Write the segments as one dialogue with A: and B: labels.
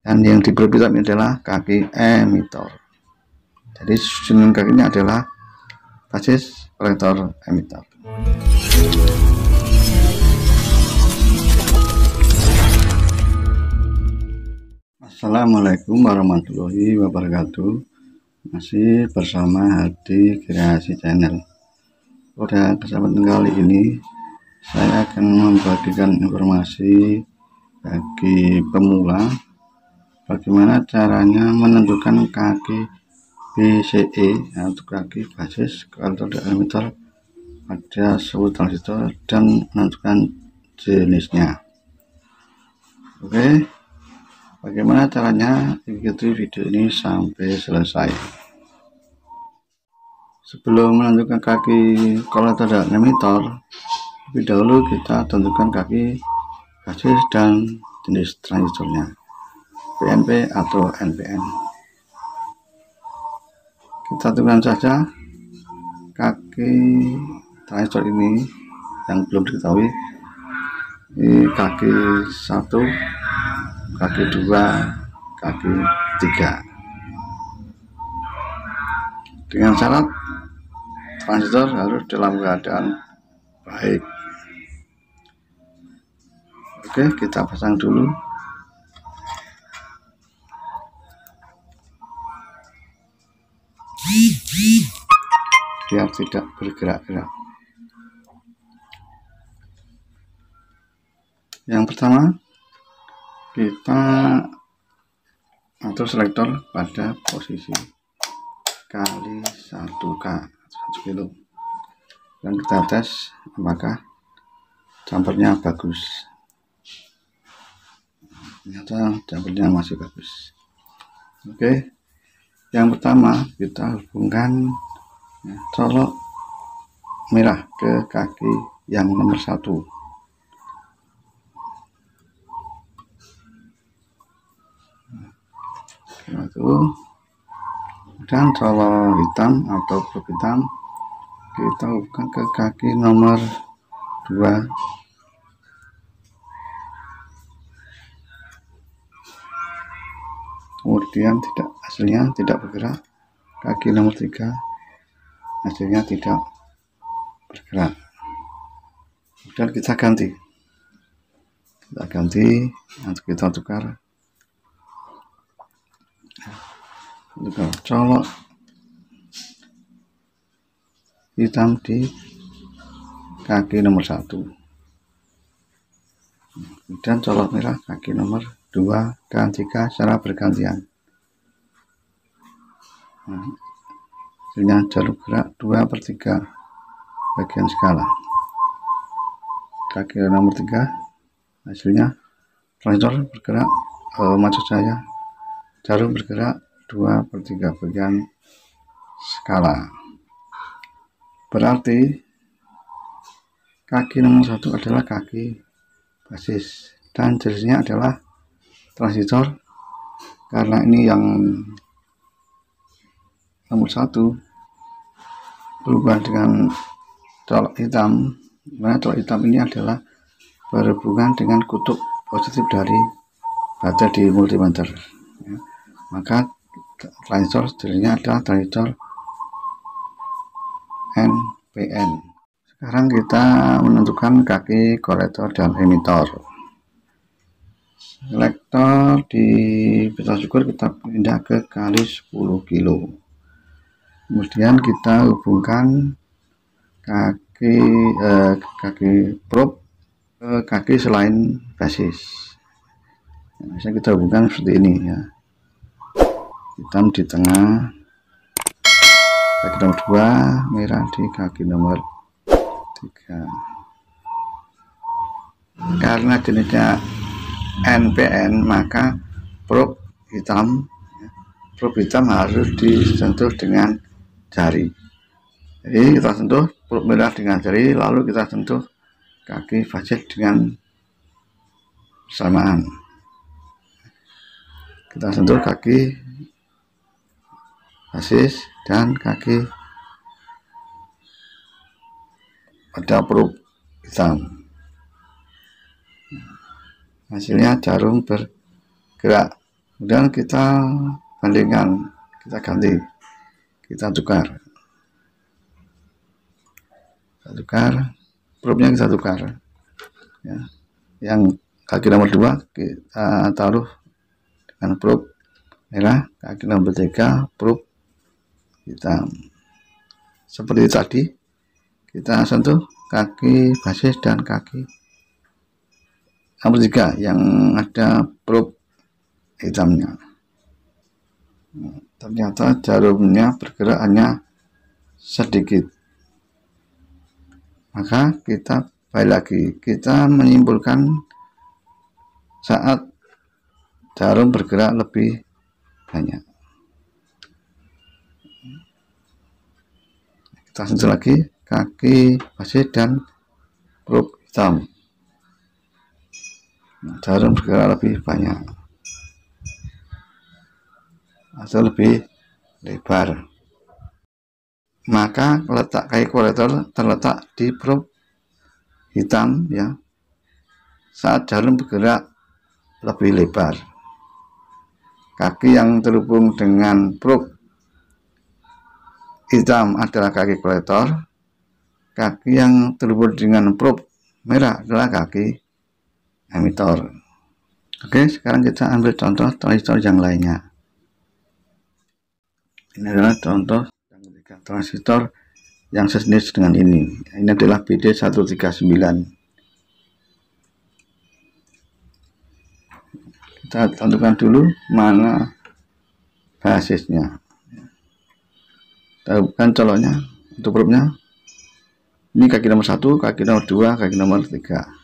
A: dan yang di probe hitam ini adalah kaki emitor. Jadi susunan kakinya adalah basis kolektor emitor. Assalamualaikum warahmatullahi wabarakatuh. Masih bersama Hadi Kreasi Channel. Pada kesempatan kali ini saya akan membagikan informasi bagi pemula bagaimana caranya menentukan kaki BCE atau kaki basis atau diameter pada sebuah transistor dan menentukan jenisnya. Oke bagaimana caranya? Ikuti video ini sampai selesai. Sebelum menentukan kaki kolektor dan emitor lebih dahulu kita tentukan kaki basis dan jenis transistornya PNP atau NPN kita tentukan saja kaki transistor ini yang belum diketahui. Ini kaki satu kaki dua kaki tiga. Dengan syarat transistor harus dalam keadaan baik. Oke, kita pasang dulu. Biar tidak bergerak-gerak. Yang pertama, kita atur selektor pada posisi. Kali 1K 1 kilo. Dan kita tes apakah jumpernya bagus. Ternyata dapurnya masih bagus. Oke yang pertama kita hubungkan ya, colok merah ke kaki yang nomor satu. Itu. Dan colok hitam atau blok hitam kita hubungkan ke kaki nomor dua kemudian tidak hasilnya tidak bergerak. Kaki nomor tiga hasilnya tidak bergerak. Kemudian kita ganti. Kita ganti untuk kita tukar. Tukar colok. Hitam di kaki nomor satu. Kemudian colok merah kaki nomor dua dan tiga secara bergantian. Nah, hasilnya jalur gerak dua per tiga bagian skala. Kaki nomor tiga hasilnya transistor bergerak eh, maksud saya jarum bergerak dua per tiga bagian skala. Berarti kaki nomor satu adalah kaki basis dan jenisnya adalah transistor. Karena ini yang nomor satu. Berubah dengan colok hitam. Mana colok hitam ini adalah berhubungan dengan kutub positif dari baterai di multimeter. Ya. maka transistor jenisnya adalah transistor NPN sekarang kita menentukan kaki kolektor dan emitor selektor di pita syukur kita pindah ke kali 10 kilo. Kemudian kita hubungkan kaki eh, kaki probe ke kaki selain basis. Nah, bisa kita hubungkan seperti ini ya. Hitam di tengah kaki nomor 2 merah di kaki nomor 3 karena jenisnya NPN maka probe hitam ya, probe hitam harus disentuh dengan jari. Jadi kita sentuh probe merah dengan jari lalu kita sentuh kaki bajet dengan bersamaan kita sentuh kaki basis dan kaki pada probe hitam hasilnya jarum bergerak. Kemudian kita bandingkan kita ganti. Kita tukar. Kita tukar. Propnya kita tukar. Ya. Yang kaki nomor dua kita taruh dengan prop merah. Kaki nomor tiga prop hitam. Seperti tadi kita sentuh kaki basis dan kaki nomor tiga yang ada prop hitamnya? Ternyata jarumnya bergerak hanya sedikit. Maka kita balik lagi. Kita menyimpulkan saat jarum bergerak lebih banyak. Kita sentuh lagi kaki basis dan perut hitam jarum bergerak lebih banyak. Atau lebih lebar. Maka letak kayu kolektor terletak di perut hitam ya. Saat jarum bergerak lebih lebar. Kaki yang terhubung dengan probe hitam adalah kaki kolektor kaki yang terhubung dengan probe merah adalah kaki emitor oke sekarang kita ambil contoh transistor yang lainnya ini adalah contoh transistor yang sejenis dengan ini. Ini adalah BD139. Kita tentukan dulu mana basisnya. Kita bukan coloknya untuk grupnya. Ini kaki nomor satu, kaki nomor dua, kaki nomor tiga.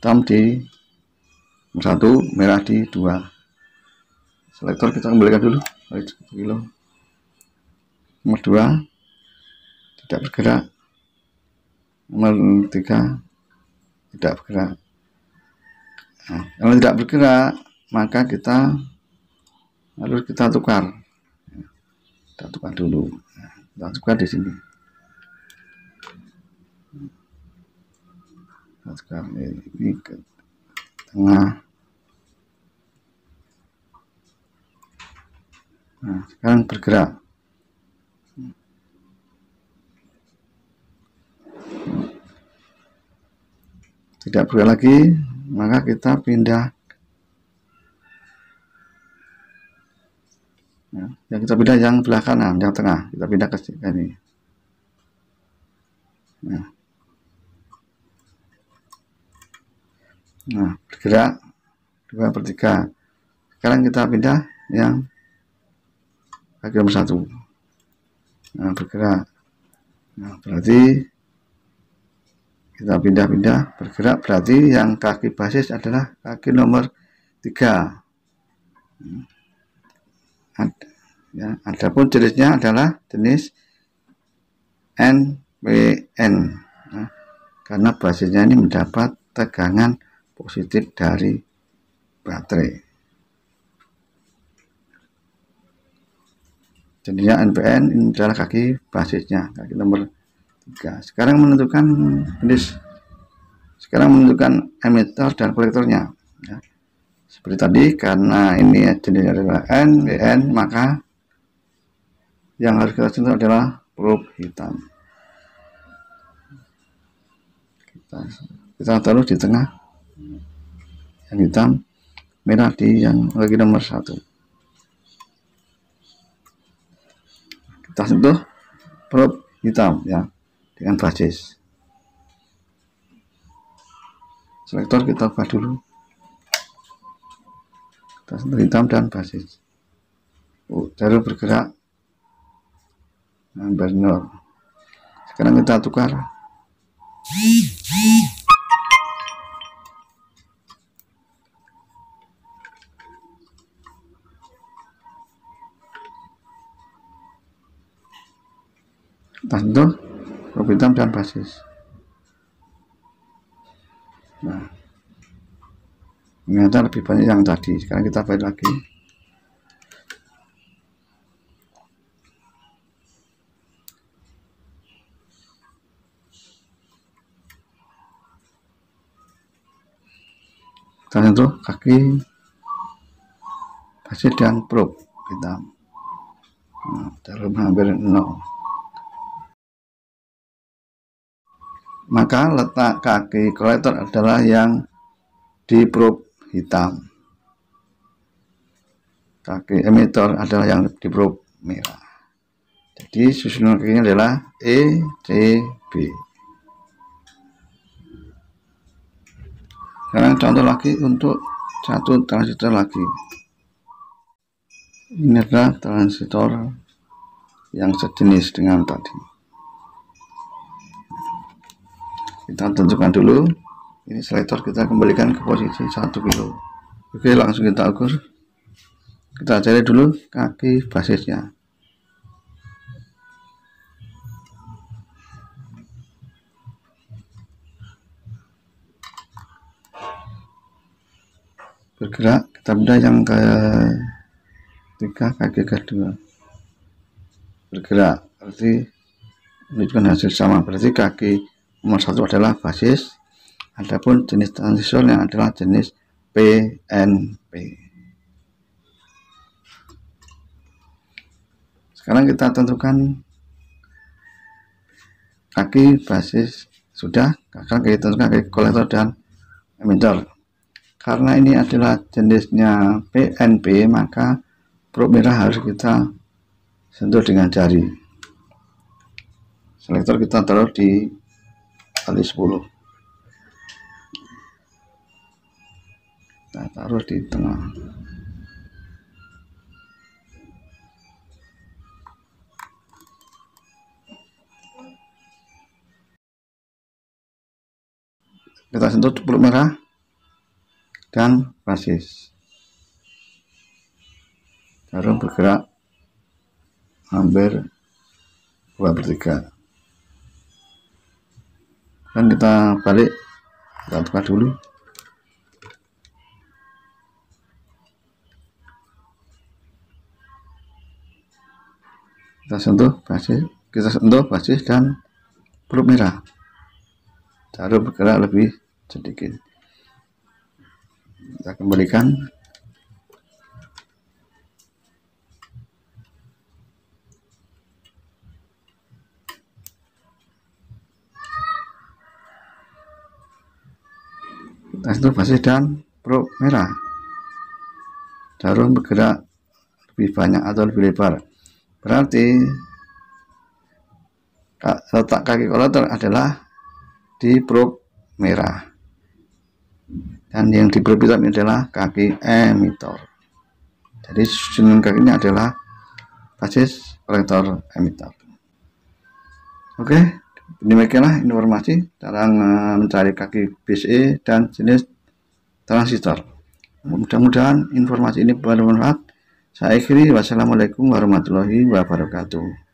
A: Hitam di satu, merah di dua. Selektor kita kembalikan dulu. kilo. Nomor dua tidak bergerak. Nomor tiga tidak bergerak. Nah, kalau tidak bergerak maka kita harus kita tukar. Kita tukar dulu. Kita tukar di sini tukar ini ke tengah. Nah sekarang bergerak. Tidak bergerak lagi maka kita pindah. Ya, kita pindah yang belah kanan yang tengah. Kita pindah ke sini. Nah, nah bergerak dua per tiga sekarang kita pindah yang kaki nomor satu. Nah bergerak. Nah berarti kita pindah-pindah bergerak berarti yang kaki basis adalah kaki nomor 3 Ad, ya, adapun jenisnya adalah jenis NPN nah, karena basisnya ini mendapat tegangan positif dari baterai. Jenisnya NPN ini adalah kaki basisnya kaki nomor tiga. Sekarang menentukan jenis. Sekarang menentukan emitter dan kolektornya ya. seperti tadi karena ini jenisnya adalah N BN maka yang harus kita sentuh adalah probe hitam. Kita, kita taruh di tengah yang hitam merah di yang lagi nomor satu. Kita sentuh probe hitam ya dengan basis selektor kita ubah dulu. Kita sentuh hitam dan basis oh, jarum bergerak. Nol. Sekarang kita tukar kita sentuh hitam dan basis. Nah ternyata lebih banyak yang tadi. Sekarang kita balik lagi. Kita sentuh kaki basis dan probe hitam nah, jarum hampir nol maka letak kaki kolektor adalah yang di probe hitam. Kaki emitor adalah yang di probe merah. Jadi susunan kakinya adalah E, C, B. Sekarang contoh lagi untuk satu transistor lagi. Ini adalah transistor yang sejenis dengan tadi kita tentukan dulu. Ini selektor kita kembalikan ke posisi 1 kilo. Oke langsung kita ukur. Kita cari dulu kaki basisnya. Bergerak kita benda yang ke tiga kaki kedua bergerak berarti menunjukkan hasil sama. Berarti kaki nomor satu adalah basis adapun jenis transistor yang adalah jenis PNP sekarang kita tentukan kaki basis sudah sekarang kita tentukan kaki kolektor dan emitter. Karena ini adalah jenisnya PNP maka probe merah harus kita sentuh dengan jari. Selektor kita taruh di kali 10 nah taruh di tengah. Kita sentuh peluk merah dan basis. Taruh bergerak hampir 2 per 3 kan kita balik kita buka dulu. Kita sentuh basis kita sentuh basis dan perut merah. Taruh bergerak lebih sedikit. Kita kembalikan. Kita itu basis dan pro merah. Jarum bergerak lebih banyak atau lebih lebar. Berarti letak kaki kolektor adalah di probe merah. Dan yang diperbedakan ini adalah kaki emitor. Jadi susunan kakinya adalah basis kolektor emitor. Oke demikianlah informasi cara mencari kaki BSE dan jenis transistor. Mudah-mudahan informasi ini bermanfaat. Saya akhiri. Wassalamualaikum warahmatullahi wabarakatuh